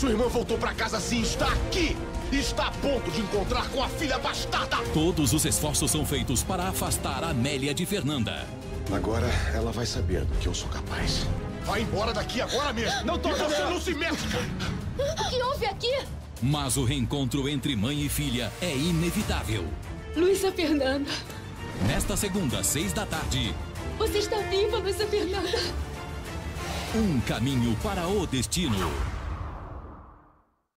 Sua irmã voltou para casa sim, está aqui! Está a ponto de encontrar com a filha bastarda! Todos os esforços são feitos para afastar Amélia de Fernanda. Agora ela vai saber do que eu sou capaz. Vai embora daqui agora mesmo! Não toca Você não se mexe, O que houve aqui? Mas o reencontro entre mãe e filha é inevitável. Luísa Fernanda. Nesta segunda, seis da tarde. Você está viva, Luísa Fernanda. Um caminho para o destino.